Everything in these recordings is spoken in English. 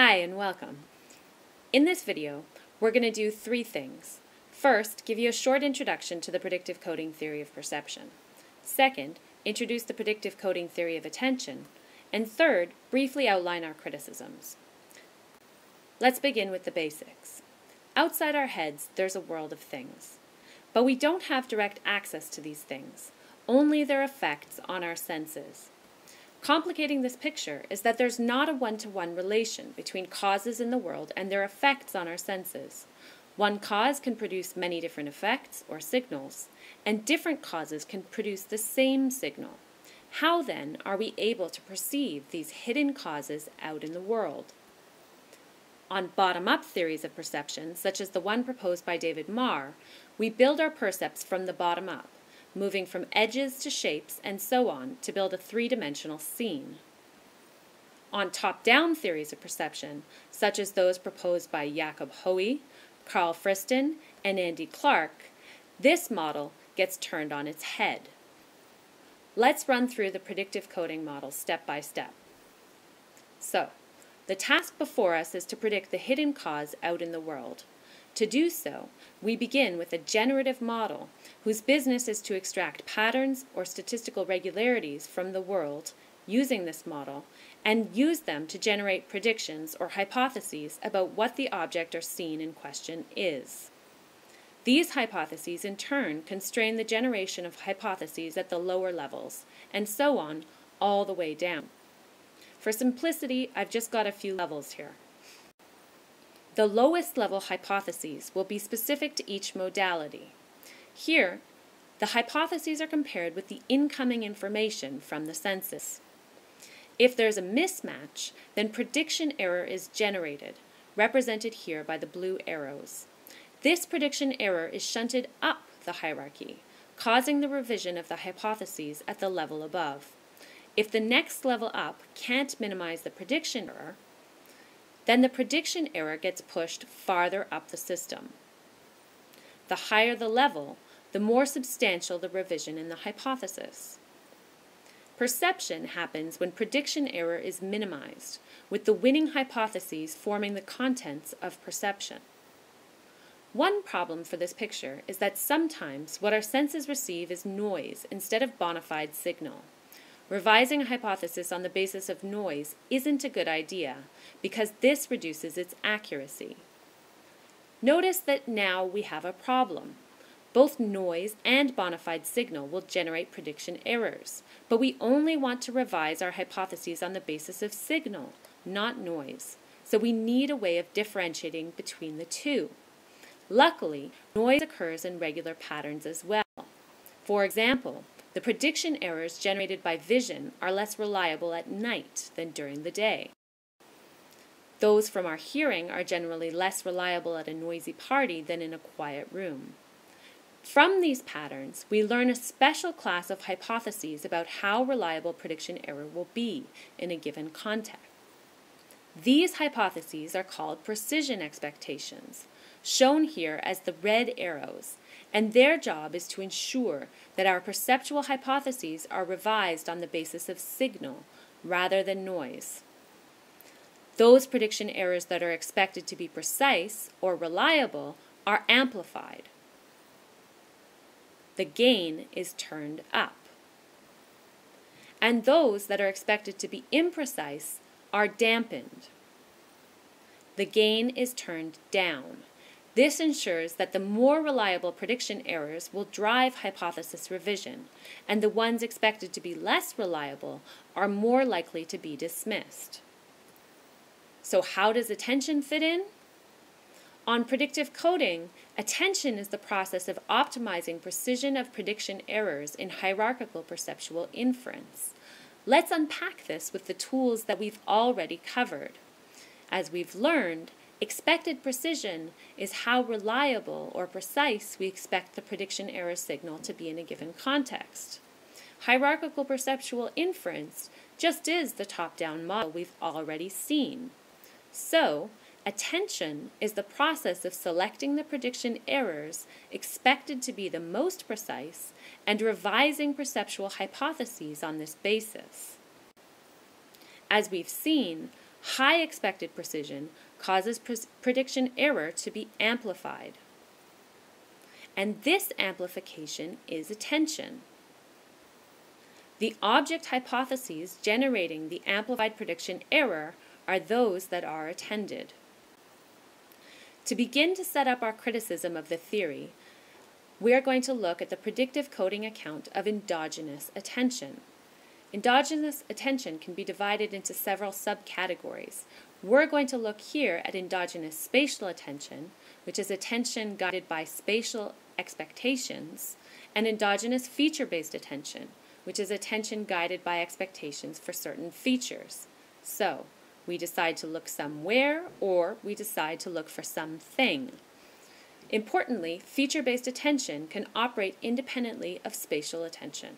Hi and welcome. In this video, we're going to do three things. First, give you a short introduction to the predictive coding theory of perception. Second, introduce the predictive coding theory of attention. And third, briefly outline our criticisms. Let's begin with the basics. Outside our heads, there's a world of things. But we don't have direct access to these things, only their effects on our senses. Complicating this picture is that there's not a one-to-one relation between causes in the world and their effects on our senses. One cause can produce many different effects or signals, and different causes can produce the same signal. How then are we able to perceive these hidden causes out in the world? On bottom-up theories of perception, such as the one proposed by David Marr, we build our percepts from the bottom up moving from edges to shapes and so on to build a three-dimensional scene. On top-down theories of perception, such as those proposed by Jakob Hohwy, Karl Friston, and Andy Clark, this model gets turned on its head. Let's run through the predictive coding model step by step. So, the task before us is to predict the hidden cause out in the world. To do so, we begin with a generative model whose business is to extract patterns or statistical regularities from the world using this model and use them to generate predictions or hypotheses about what the object or scene in question is. These hypotheses in turn constrain the generation of hypotheses at the lower levels, and so on all the way down. For simplicity, I've just got a few levels here. The lowest level hypotheses will be specific to each modality. Here, the hypotheses are compared with the incoming information from the senses. If there's a mismatch, then prediction error is generated, represented here by the blue arrows. This prediction error is shunted up the hierarchy, causing the revision of the hypotheses at the level above. If the next level up can't minimize the prediction error, then the prediction error gets pushed farther up the system. The higher the level, the more substantial the revision in the hypothesis. Perception happens when prediction error is minimized, with the winning hypotheses forming the contents of perception. One problem for this picture is that sometimes what our senses receive is noise instead of bona fide signal. Revising a hypothesis on the basis of noise isn't a good idea because this reduces its accuracy. Notice that now we have a problem. Both noise and bona fide signal will generate prediction errors, but we only want to revise our hypotheses on the basis of signal, not noise. So we need a way of differentiating between the two. Luckily, noise occurs in regular patterns as well. For example, the prediction errors generated by vision are less reliable at night than during the day. Those from our hearing are generally less reliable at a noisy party than in a quiet room. From these patterns, we learn a special class of hypotheses about how reliable prediction error will be in a given context. These hypotheses are called precision expectations, shown here as the red arrows, and their job is to ensure that our perceptual hypotheses are revised on the basis of signal rather than noise. Those prediction errors that are expected to be precise or reliable are amplified. The gain is turned up. And those that are expected to be imprecise are dampened. The gain is turned down. This ensures that the more reliable prediction errors will drive hypothesis revision, and the ones expected to be less reliable are more likely to be dismissed. So how does attention fit in? On predictive coding, attention is the process of optimizing precision of prediction errors in hierarchical perceptual inference. Let's unpack this with the tools that we've already covered. As we've learned, Expected precision is how reliable or precise we expect the prediction error signal to be in a given context. Hierarchical perceptual inference just is the top-down model we've already seen. So, attention is the process of selecting the prediction errors expected to be the most precise and revising perceptual hypotheses on this basis. As we've seen, high expected precision causes pre prediction error to be amplified. And this amplification is attention. The object hypotheses generating the amplified prediction error are those that are attended. To begin to set up our criticism of the theory, we are going to look at the predictive coding account of endogenous attention. Endogenous attention can be divided into several subcategories. We're going to look here at endogenous spatial attention, which is attention guided by spatial expectations, and endogenous feature-based attention, which is attention guided by expectations for certain features. So, we decide to look somewhere or we decide to look for something. Importantly, feature-based attention can operate independently of spatial attention.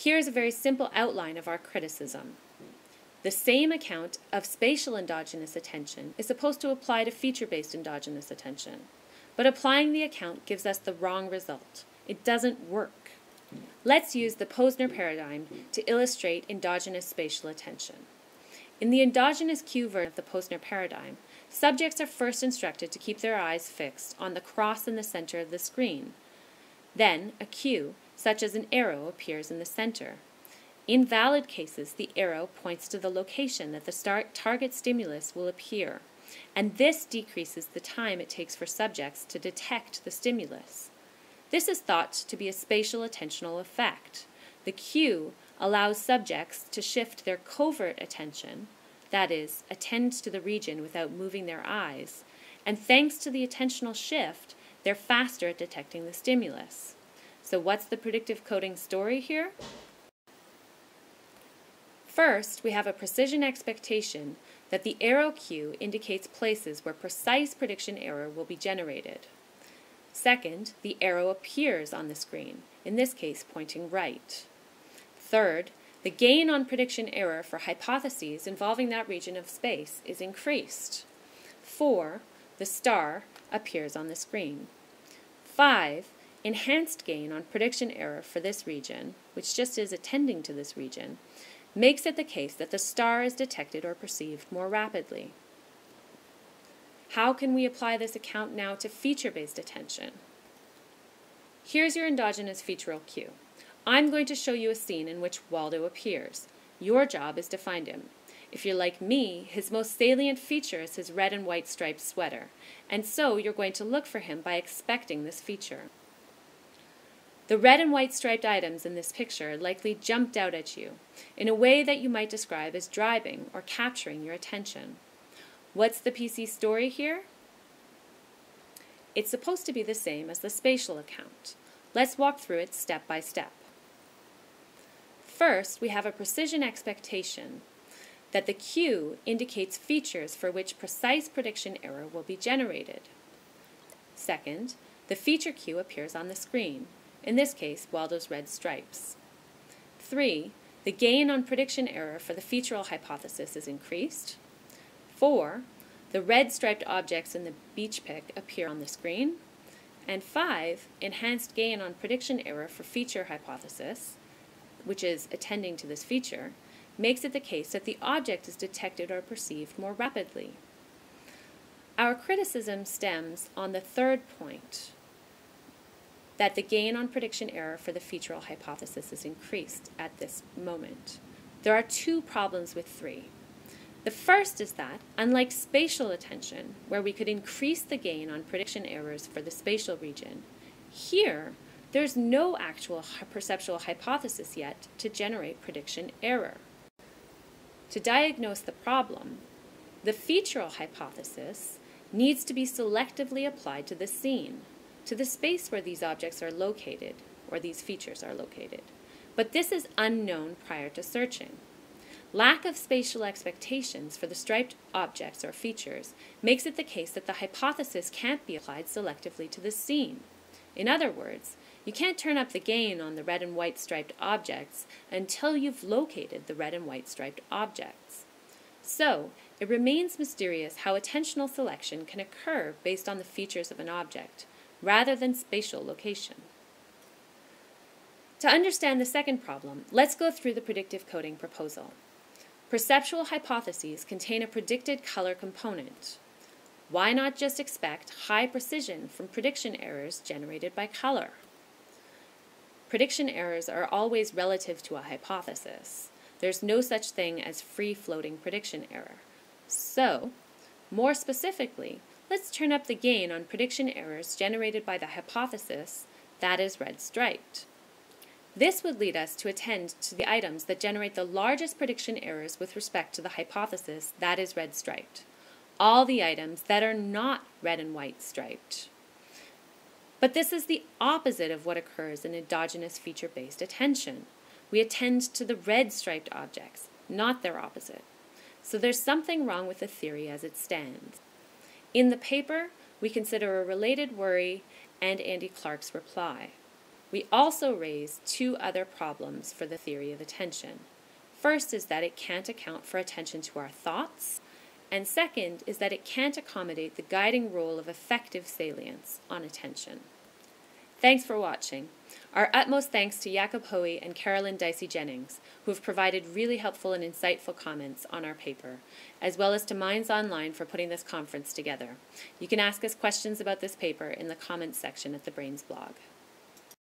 Here's a very simple outline of our criticism. The same account of spatial endogenous attention is supposed to apply to feature-based endogenous attention, but applying the account gives us the wrong result. It doesn't work. Let's use the Posner paradigm to illustrate endogenous spatial attention. In the endogenous cue version of the Posner paradigm, subjects are first instructed to keep their eyes fixed on the cross in the center of the screen. Then, a cue, such as an arrow, appears in the center. In valid cases, the arrow points to the location that the target stimulus will appear, and this decreases the time it takes for subjects to detect the stimulus. This is thought to be a spatial attentional effect. The cue allows subjects to shift their covert attention, that is, attend to the region without moving their eyes, and thanks to the attentional shift, they're faster at detecting the stimulus. So what's the predictive coding story here? First, we have a precision expectation that the arrow cue indicates places where precise prediction error will be generated. Second, the arrow appears on the screen, in this case pointing right. Third, the gain on prediction error for hypotheses involving that region of space is increased. Four, the star appears on the screen. Five, enhanced gain on prediction error for this region, which just is attending to this region, makes it the case that the star is detected or perceived more rapidly. How can we apply this account now to feature-based attention? Here's your endogenous featural cue. I'm going to show you a scene in which Waldo appears. Your job is to find him. If you're like me, his most salient feature is his red and white striped sweater, and so you're going to look for him by expecting this feature. The red and white striped items in this picture likely jumped out at you in a way that you might describe as driving or capturing your attention. What's the PC story here? It's supposed to be the same as the spatial account. Let's walk through it step by step. First, we have a precision expectation that the cue indicates features for which precise prediction error will be generated. Second, the feature cue appears on the screen, in this case, Waldo's red stripes. Three, the gain on prediction error for the featural hypothesis is increased. Four, the red striped objects in the beach pic appear on the screen. And five, enhanced gain on prediction error for feature hypothesis which is attending to this feature, makes it the case that the object is detected or perceived more rapidly. Our criticism stems on the third point, that the gain on prediction error for the featural hypothesis is increased at this moment. There are two problems with three. The first is that, unlike spatial attention, where we could increase the gain on prediction errors for the spatial region, here there's no actual perceptual hypothesis yet to generate prediction error. To diagnose the problem, the featural hypothesis needs to be selectively applied to the scene, to the space where these objects are located, or these features are located. But this is unknown prior to searching. Lack of spatial expectations for the striped objects or features makes it the case that the hypothesis can't be applied selectively to the scene. In other words, you can't turn up the gain on the red and white striped objects until you've located the red and white striped objects. So, it remains mysterious how attentional selection can occur based on the features of an object, rather than spatial location. To understand the second problem, let's go through the predictive coding proposal. Perceptual hypotheses contain a predicted color component. Why not just expect high precision from prediction errors generated by color? Prediction errors are always relative to a hypothesis. There's no such thing as free-floating prediction error. So, more specifically, let's turn up the gain on prediction errors generated by the hypothesis that is red striped. This would lead us to attend to the items that generate the largest prediction errors with respect to the hypothesis that is red striped. All the items that are not red and white striped. But this is the opposite of what occurs in endogenous feature-based attention. We attend to the red striped objects, not their opposite. So there's something wrong with the theory as it stands. In the paper, we consider a related worry and Andy Clark's reply. We also raise two other problems for the theory of attention. First is that it can't account for attention to our thoughts, and second is that it can't accommodate the guiding role of affective salience on attention. Thanks for watching. Our utmost thanks to Jakob Hohwy and Carolyn Dicey Jennings, who have provided really helpful and insightful comments on our paper, as well as to Minds Online for putting this conference together. You can ask us questions about this paper in the comments section at the Brains blog.